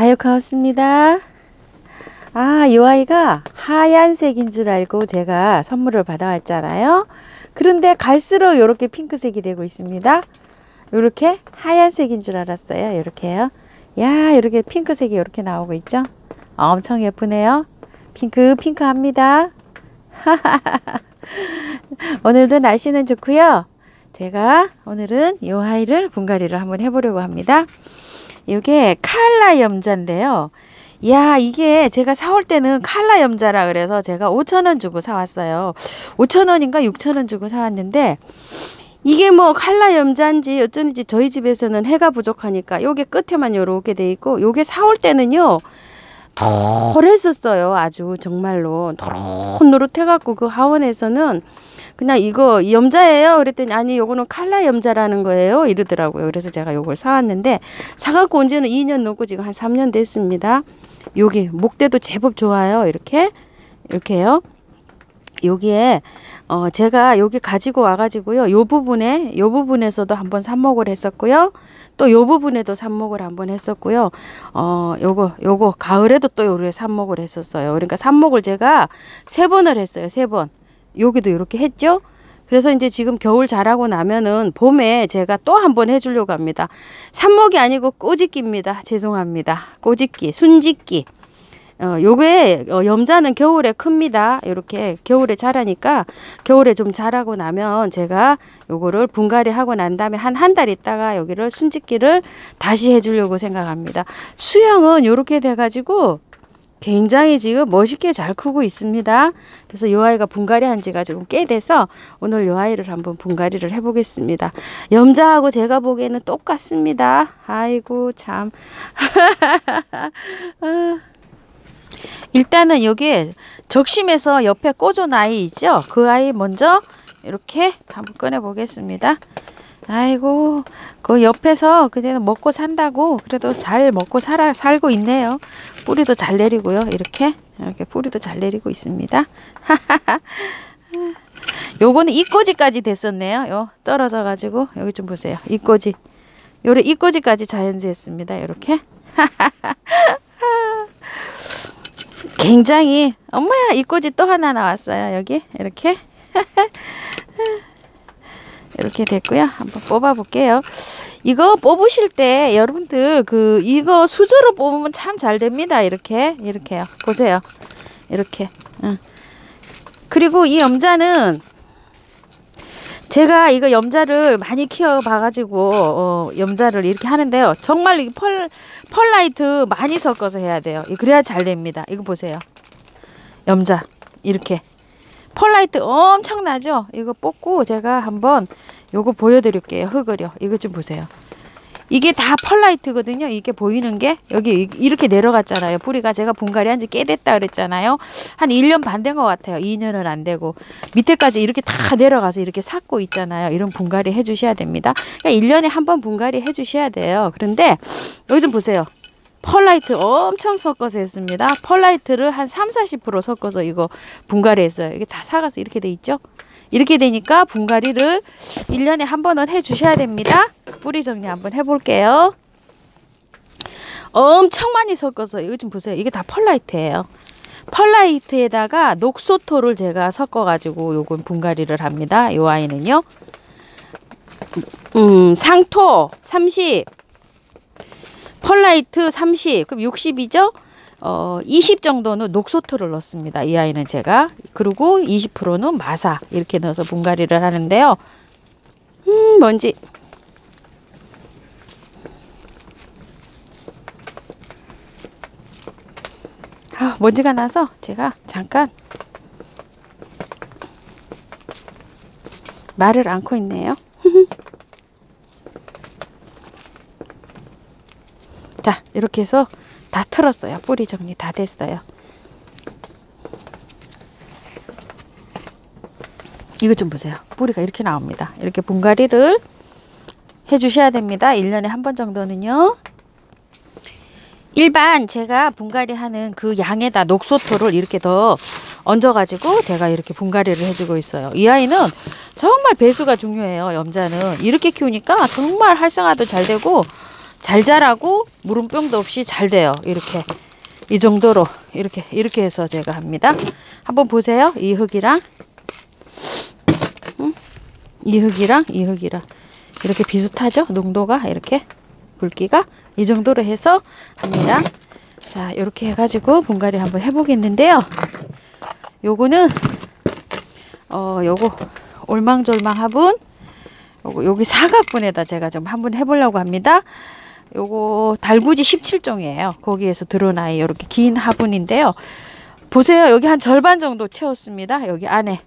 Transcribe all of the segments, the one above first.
다육하우스입니다. 아, 이 아이가 하얀색인 줄 알고 제가 선물을 받아왔잖아요. 그런데 갈수록 이렇게 핑크색이 되고 있습니다. 이렇게 하얀색인 줄 알았어요. 이렇게요. 야, 이렇게 핑크색이 이렇게 나오고 있죠? 엄청 예쁘네요. 핑크, 핑크합니다. 오늘도 날씨는 좋고요. 제가 오늘은 이 아이를 분갈이를 한번 해보려고 합니다. 이게 칼라 염자인데요. 야 이게 제가 사올 때는 칼라 염자라 그래서 제가 5천원 주고 사왔어요. 5천원인가 6천원 주고 사왔는데 이게 뭐 칼라 염자인지 어쩐지 저희 집에서는 해가 부족하니까 요게 끝에만 요렇게 돼 있고 요게 사올 때는요 덜했었어요 아주 정말로 노릇노릇해갖고 그 하원에서는 그냥 이거 염자예요? 그랬더니 아니 요거는 칼라 염자라는 거예요. 이러더라고요. 그래서 제가 요걸 사왔는데 사갖고 온 지는 2년 넘고 지금 한 3년 됐습니다. 여기 목대도 제법 좋아요. 이렇게 이렇게요. 여기에 어 제가 여기 가지고 와가지고요. 요 부분에 요 부분에서도 한번 삽목을 했었고요. 또 요 부분에도 삽목을 한번 했었고요. 어 요거 요거 가을에도 또 요래 삽목을 했었어요. 그러니까 삽목을 제가 세 번을 했어요. 세 번 여기도 이렇게 했죠 그래서 이제 지금 겨울 자라고 나면은 봄에 제가 또 한 번 해주려고 합니다. 삽목이 아니고 꼬집기입니다. 죄송합니다. 꼬집기, 순짓기. 어, 요게 어, 염자는 겨울에 큽니다. 이렇게 겨울에 자라니까 겨울에 좀 자라고 나면 제가 요거를 분갈이 하고 난 다음에 한 한 달 있다가 여기를 순짓기를 다시 해주려고 생각합니다. 수영은 요렇게 돼가지고 굉장히 지금 멋있게 잘 크고 있습니다. 그래서 이 아이가 분갈이 한 지가 지금 꽤 돼서 오늘 이 아이를 한번 분갈이를 해보겠습니다. 염자하고 제가 보기에는 똑같습니다. 아이고 참. 아. 일단은 여기 적심에서 옆에 꽂은 아이 있죠? 그 아이 먼저 이렇게 한번 꺼내 보겠습니다. 아이고 그 옆에서 그냥 먹고 산다고 그래도 잘 먹고 살아 살고 있네요. 뿌리도 잘 내리고요. 이렇게 이렇게 뿌리도 잘 내리고 있습니다. 요거는 이꼬지까지 됐었네요. 요 떨어져 가지고 여기 좀 보세요. 이꼬지. 요래 이꼬지까지 자연지했습니다. 이렇게. 굉장히 엄마야 이꼬지 또 하나 나왔어요. 여기 이렇게. 이렇게 됐고요. 한번 뽑아 볼게요. 이거 뽑으실 때 여러분들 그 이거 수저로 뽑으면 참 잘 됩니다. 이렇게 이렇게요. 보세요. 이렇게. 응. 그리고 이 염자는 제가 이거 염자를 많이 키워봐가지고 어, 염자를 이렇게 하는데요. 정말 이 펄, 펄라이트 많이 섞어서 해야 돼요. 그래야 잘 됩니다. 이거 보세요. 염자 이렇게 펄라이트 엄청나죠? 이거 뽑고 제가 한번 요거 보여드릴게요. 흙을요. 이거 좀 보세요. 이게 다 펄라이트거든요. 이게 보이는 게 여기 이렇게 내려갔잖아요. 뿌리가 제가 분갈이 한 지 꽤 됐다 그랬잖아요. 한 1년 반 된 것 같아요. 2년은 안 되고 밑에까지 이렇게 다 내려가서 이렇게 삭고 있잖아요. 이런 분갈이 해주셔야 됩니다. 그러니까 1년에 한 번 분갈이 해주셔야 돼요. 그런데 여기 좀 보세요. 펄라이트 엄청 섞어서 했습니다. 펄라이트를 한 3, 40% 섞어서 이거 분갈이 했어요. 이게 다 사가서 이렇게 돼 있죠? 이렇게 되니까 분갈이를 1년에 한 번은 해 주셔야 됩니다. 뿌리 정리 한번 해볼게요. 엄청 많이 섞어서 이거 좀 보세요. 이게 다 펄라이트예요. 펄라이트에다가 녹소토를 제가 섞어가지고 요건 분갈이를 합니다. 요 아이는요. 음, 상토 30, 펄라이트 30, 그럼 60이죠? 어, 20 정도는 녹소토를 넣습니다. 이 아이는 제가. 그리고 20%는 마사 이렇게 넣어서 분갈이를 하는데요. 음, 먼지. 아, 먼지가 나서 제가 잠깐 말을 않고 있네요. 자, 이렇게 해서 다 틀었어요. 뿌리 정리 다 됐어요. 이거 좀 보세요. 뿌리가 이렇게 나옵니다. 이렇게 분갈이를 해주셔야 됩니다. 1년에 한 번 정도는요. 일반 제가 분갈이 하는 그 양에다 녹소토를 이렇게 더 얹어가지고 제가 이렇게 분갈이를 해주고 있어요. 이 아이는 정말 배수가 중요해요. 염자는. 이렇게 키우니까 정말 활성화도 잘 되고 잘 자라고 물음병도 없이 잘 돼요. 이렇게 이 정도로 이렇게 이렇게 해서 제가 합니다. 한번 보세요. 이 흙이랑 음? 이 흙이랑 이 흙이랑 이렇게 비슷하죠? 농도가 이렇게 굵기가 이 정도로 해서 합니다. 자, 이렇게 해가지고 분갈이 한번 해보겠는데요. 요거는 어 요거 올망졸망 화분 요거 여기 사각분에다 제가 좀 한번 해보려고 합니다. 요거 달구지 17종이에요. 거기에서 드러나요. 이렇게 긴 화분인데요. 보세요. 여기 한 절반 정도 채웠습니다. 여기 안에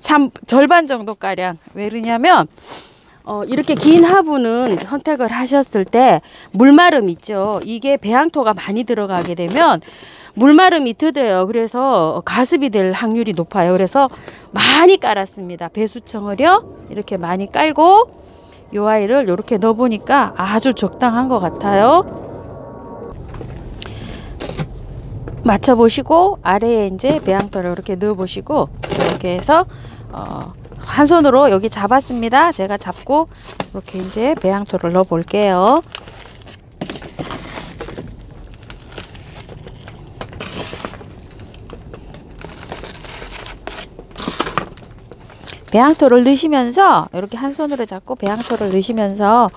3, 절반 정도 가량. 왜 그러냐면 어, 이렇게 긴 화분은 선택을 하셨을 때 물마름 있죠. 이게 배양토가 많이 들어가게 되면 물마름이 드대요. 그래서 가습이 될 확률이 높아요. 그래서 많이 깔았습니다. 배수청을요. 이렇게 많이 깔고 요 아이를 이렇게 넣어 보니까 아주 적당한 것 같아요. 맞춰 보시고 아래에 이제 배양토를 이렇게 넣어 보시고 이렇게 해서 어, 한 손으로 여기 잡았습니다. 제가 잡고 이렇게 이제 배양토를 넣어 볼게요. 배양토를 넣으시면서 이렇게 한 손으로 잡고 배양토를 넣으시면서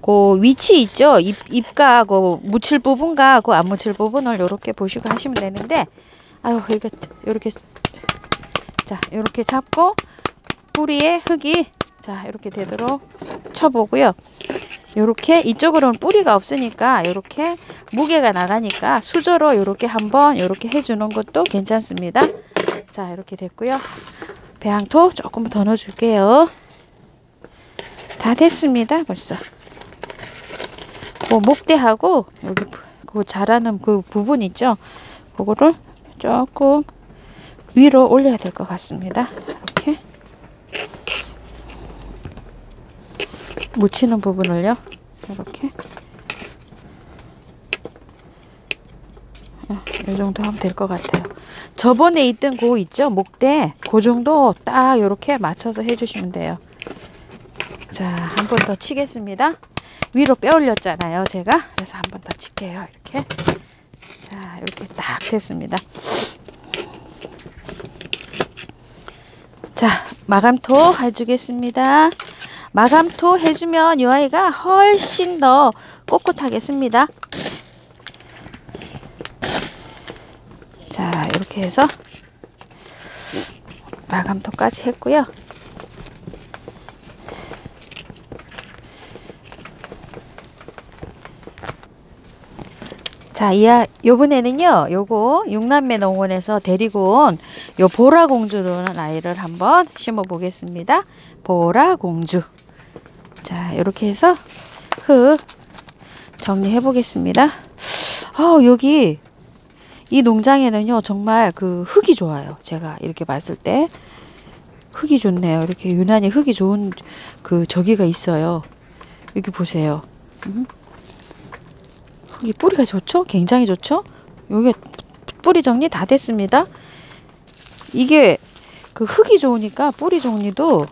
그 위치 있죠? 입, 입과 그 묻힐 부분과 그 안 묻힐 부분을 이렇게 보시고 하시면 되는데 아유 이거 이렇게 자 이렇게 잡고 뿌리에 흙이 자 이렇게 되도록 쳐보고요. 이렇게 이쪽으로는 뿌리가 없으니까 이렇게 무게가 나가니까 수저로 이렇게 한번 이렇게 해주는 것도 괜찮습니다. 자 이렇게 됐고요 배양토 조금 더 넣어줄게요. 다 됐습니다. 벌써. 그 목대하고 여기 그 자라는 그 부분 있죠. 그거를 조금 위로 올려야 될 것 같습니다. 이렇게 묻히는 부분을요. 이렇게 이 정도 하면 될 것 같아요. 저번에 있던 고 있죠? 목대. 그 정도 딱 이렇게 맞춰서 해주시면 돼요. 자, 한 번 더 치겠습니다. 위로 빼 올렸잖아요. 제가. 그래서 한 번 더 칠게요. 이렇게. 자, 이렇게 딱 됐습니다. 자, 마감토 해주겠습니다. 마감토 해주면 이 아이가 훨씬 더 꼿꼿하겠습니다. 자 이렇게 해서 마감토까지 했고요. 자, 이, 아, 요번에는요, 요거, 육남매 농원에서 데리고 온 요 보라공주라는 아이를 한번 심어 보겠습니다. 보라공주. 자, 이렇게 해서 흙 정리해 보겠습니다. 아, 여기 이 농장에는요 정말 그 흙이 좋아요. 제가 이렇게 봤을 때 흙이 좋네요. 이렇게 유난히 흙이 좋은 그 저기가 있어요. 여기 보세요. 음? 흙이 뿌리가 좋죠? 굉장히 좋죠? 여기 뿌리 정리 다 됐습니다. 이게 그 흙이 좋으니까 뿌리 정리도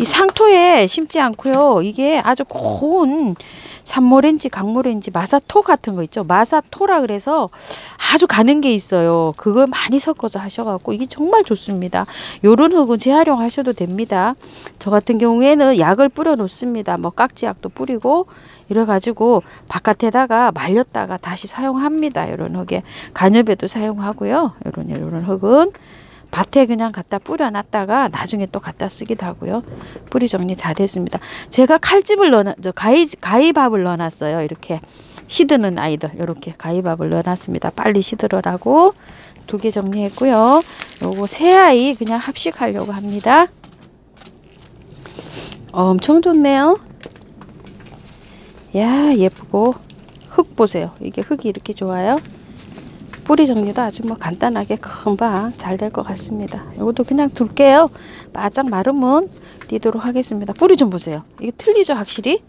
이 상토에 심지 않고요. 이게 아주 고운 산모렌지, 강모렌지, 마사토 같은 거 있죠. 마사토라 그래서 아주 가는 게 있어요. 그걸 많이 섞어서 하셔갖고 이게 정말 좋습니다. 요런 흙은 재활용하셔도 됩니다. 저 같은 경우에는 약을 뿌려 놓습니다. 뭐 깍지약도 뿌리고 이래가지고 바깥에다가 말렸다가 다시 사용합니다. 이런 흙에 간엽에도 사용하고요. 이런 이런 흙은 밭에 그냥 갖다 뿌려놨다가 나중에 또 갖다 쓰기도 하고요. 뿌리 정리 다 됐습니다. 제가 칼집을 넣어 가위 가위밥을 넣어놨어요. 이렇게 시드는 아이들 이렇게 가위밥을 넣어놨습니다. 빨리 시들어라고 두 개 정리했고요. 요거 새 아이 그냥 합식하려고 합니다. 엄청 좋네요. 야 예쁘고 흙 보세요. 이게 흙이 이렇게 좋아요. 뿌리 정리도 아주 뭐 간단하게 금방 잘 될 것 같습니다. 이것도 그냥 둘게요. 바짝 마르면 띄도록 하겠습니다. 뿌리 좀 보세요. 이게 틀리죠 확실히?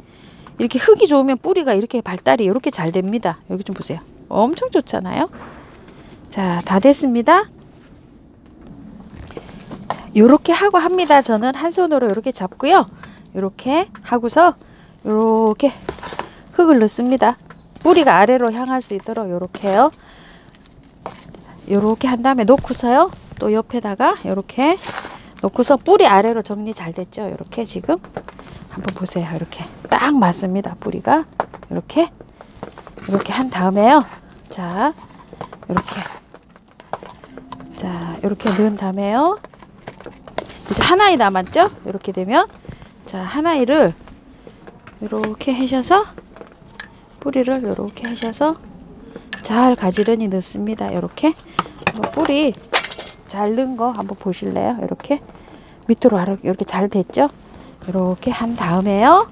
이렇게 흙이 좋으면 뿌리가 이렇게 발달이 이렇게 잘 됩니다. 여기 좀 보세요. 엄청 좋잖아요. 자, 다 됐습니다. 이렇게 하고 합니다. 저는 한 손으로 이렇게 잡고요. 이렇게 하고서 이렇게 흙을 넣습니다. 뿌리가 아래로 향할 수 있도록 요렇게요. 요렇게 한 다음에 놓고서요. 또 옆에다가 요렇게 놓고서 뿌리 아래로 정리 잘 됐죠? 요렇게 지금 한번 보세요. 이렇게 딱 맞습니다. 뿌리가 이렇게 이렇게 한 다음에요. 자, 이렇게 자, 이렇게 넣은 다음에요. 이제 하나이 남았죠? 이렇게 되면 자, 하나이를 이렇게 하셔서 뿌리를 이렇게 하셔서 잘 가지런히 넣습니다. 이렇게 뿌리 잘 넣은 거 한번 보실래요? 이렇게 밑으로 이렇게 잘 됐죠? 이렇게 한 다음에요.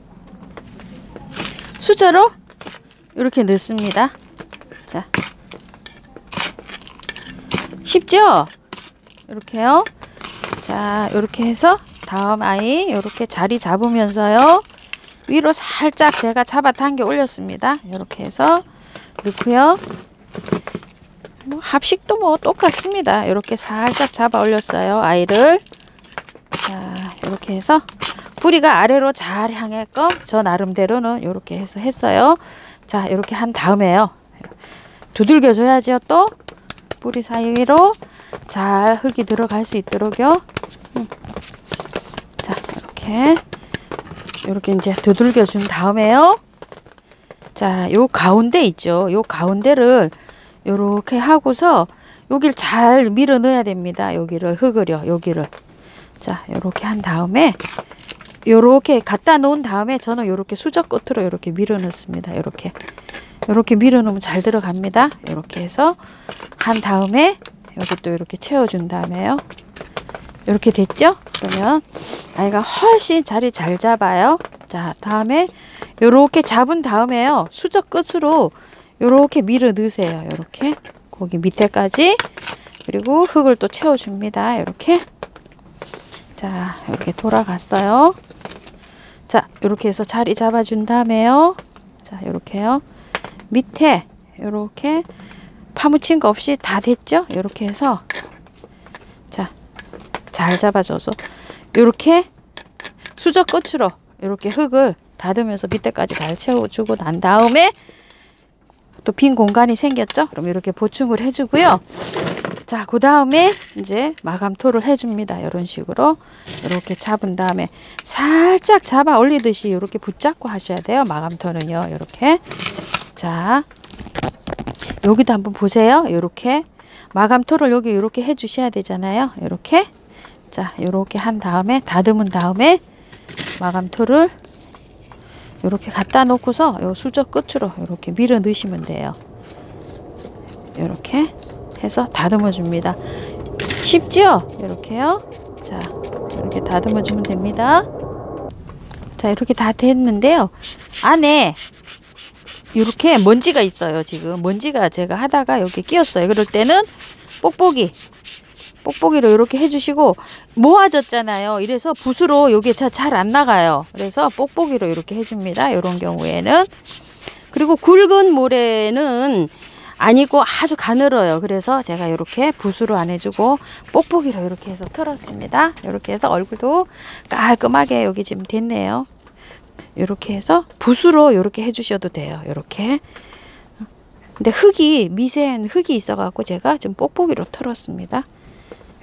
수저로 이렇게 넣습니다. 자, 쉽죠? 이렇게요. 자, 이렇게 해서 다음 아이 이렇게 자리 잡으면서요. 위로 살짝 제가 잡아 당겨 올렸습니다. 이렇게 해서 넣고요. 뭐 합식도 뭐 똑같습니다. 이렇게 살짝 잡아 올렸어요. 아이를. 자, 이렇게 해서 뿌리가 아래로 잘 향했고 저 나름대로는 이렇게 해서 했어요. 자, 이렇게 한 다음에요. 두들겨 줘야죠. 또 뿌리 사이로 잘 흙이 들어갈 수 있도록요. 음. 자, 이렇게 이렇게 이제 두들겨 준 다음에요. 자, 요 가운데 있죠. 요 가운데를 요렇게 하고서 여기를 잘 밀어 넣어야 됩니다. 여기를 흙을요. 여기를. 자, 요렇게 한 다음에 요렇게 갖다 놓은 다음에 저는 요렇게 수저 끝으로 요렇게 밀어 넣습니다. 요렇게. 요렇게 밀어 놓으면 잘 들어갑니다. 요렇게 해서 한 다음에 여기 또 이렇게 채워 준 다음에요. 이렇게 됐죠? 그러면 아이가 훨씬 자리 잘 잡아요. 자, 다음에 요렇게 잡은 다음에요. 수저 끝으로 요렇게 밀어 넣으세요. 요렇게 거기 밑에까지 그리고 흙을 또 채워줍니다. 이렇게 자, 이렇게 돌아갔어요. 자, 이렇게 해서 자리 잡아준 다음에요. 자, 이렇게요. 밑에 이렇게 파묻힌 거 없이 다 됐죠? 이렇게 해서 자, 잘 잡아줘서 이렇게 수저 끝으로 이렇게 흙을 닫으면서 밑에까지 잘 채워주고 난 다음에 또 빈 공간이 생겼죠? 그럼 이렇게 보충을 해주고요. 자, 그 다음에 이제 마감토를 해줍니다. 이런 식으로 이렇게 잡은 다음에 살짝 잡아 올리듯이 이렇게 붙잡고 하셔야 돼요. 마감토는요. 이렇게 자, 여기도 한번 보세요. 이렇게 마감토를 여기 이렇게 해주셔야 되잖아요. 이렇게 자, 이렇게 한 다음에 다듬은 다음에 마감토를 이렇게 갖다 놓고서 요 수저 끝으로 이렇게 밀어 넣으시면 돼요. 이렇게 해서 다듬어 줍니다. 쉽죠? 이렇게요. 자, 이렇게 다듬어 주면 됩니다. 자, 이렇게 다 됐는데요. 안에 이렇게 먼지가 있어요. 지금 먼지가 제가 하다가 여기 끼었어요. 그럴 때는 뽁뽁이 뽁뽁이로 이렇게 해주시고 모아졌잖아요. 이래서 붓으로 여기 잘안 나가요. 그래서 뽁뽁이로 이렇게 해줍니다. 이런 경우에는 그리고 굵은 모래는 아니고 아주 가늘어요. 그래서 제가 이렇게 붓으로 안 해주고 뽁뽁이로 이렇게 해서 털었습니다. 이렇게 해서 얼굴도 깔끔하게 여기 지금 됐네요. 이렇게 해서 붓으로 이렇게 해주셔도 돼요. 이렇게. 근데 흙이 미세한 흙이 있어갖고 제가 좀 뽁뽁이로 털었습니다.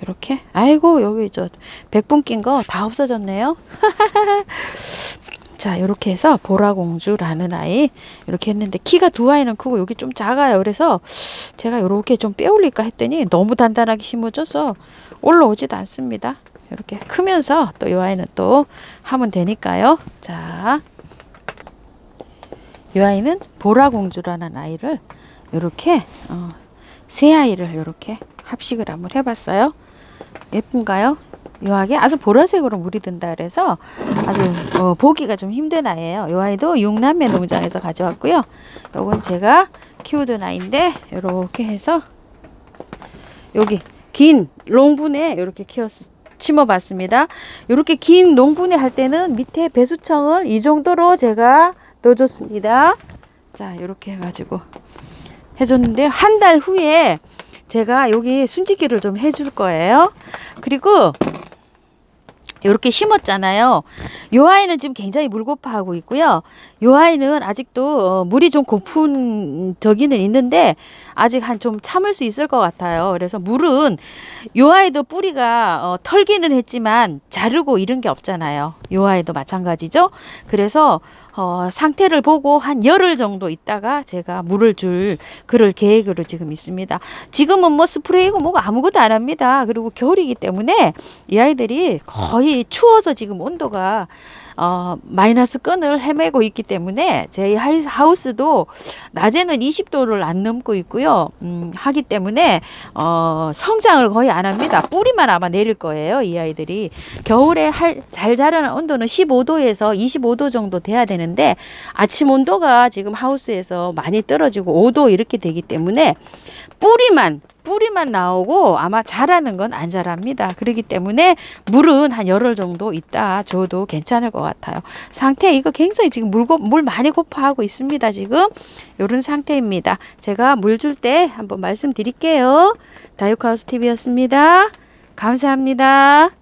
이렇게 아이고 여기 저 백분 낀 거 다 없어졌네요. 자 이렇게 해서 보라공주라는 아이 이렇게 했는데 키가 두 아이는 크고 여기 좀 작아요. 그래서 제가 이렇게 좀 빼올릴까 했더니 너무 단단하게 심어져서 올라오지도 않습니다. 이렇게 크면서 또 이 아이는 또 하면 되니까요. 자, 이 아이는 보라공주라는 아이를 이렇게 어, 세 아이를 이렇게 합식을 한번 해봤어요. 예쁜가요? 묘하게 아주 보라색으로 물이 든다 그래서 아주 어, 보기가 좀 힘든 아이예요. 이 아이도 육남매 농장에서 가져왔고요. 요건 제가 키우던 아이인데 이렇게 해서 여기 긴 롱분에 이렇게 키웠 심어봤습니다. 이렇게 긴 농분에 할 때는 밑에 배수청을 이 정도로 제가 넣어줬습니다. 자 이렇게 해가지고 해줬는데 한 달 후에 제가 여기 순지기를 좀 해줄 거예요. 그리고 이렇게 심었잖아요. 요 아이는 지금 굉장히 물고파하고 있고요. 요 아이는 아직도 어, 물이 좀 고픈 저기는 있는데 아직 한 좀 참을 수 있을 것 같아요. 그래서 물은 요 아이도 뿌리가 어, 털기는 했지만 자르고 이런 게 없잖아요. 요 아이도 마찬가지죠. 그래서 어, 상태를 보고 한 열흘 정도 있다가 제가 물을 줄 그럴 계획으로 지금 있습니다. 지금은 뭐 스프레이고 뭐고 아무것도 안 합니다. 그리고 겨울이기 때문에 이 아이들이 거의 추워서 지금 온도가 어, 마이너스 끈을 헤매고 있기 때문에 제 하우스도 낮에는 20도를 안 넘고 있고요. 음, 하기 때문에 어, 성장을 거의 안 합니다. 뿌리만 아마 내릴 거예요. 이 아이들이 겨울에 할, 잘 자라는 온도는 15도에서 25도 정도 돼야 되는데 아침 온도가 지금 하우스에서 많이 떨어지고 5도 이렇게 되기 때문에 뿌리만 뿌리만 나오고 아마 자라는 건 안 자랍니다. 그렇기 때문에 물은 한 열흘 정도 있다 줘도 괜찮을 것 같아요. 상태 이거 굉장히 지금 물, 물 많이 고파하고 있습니다. 지금 이런 상태입니다. 제가 물 줄 때 한번 말씀드릴게요. 다육하우스 TV였습니다. 감사합니다.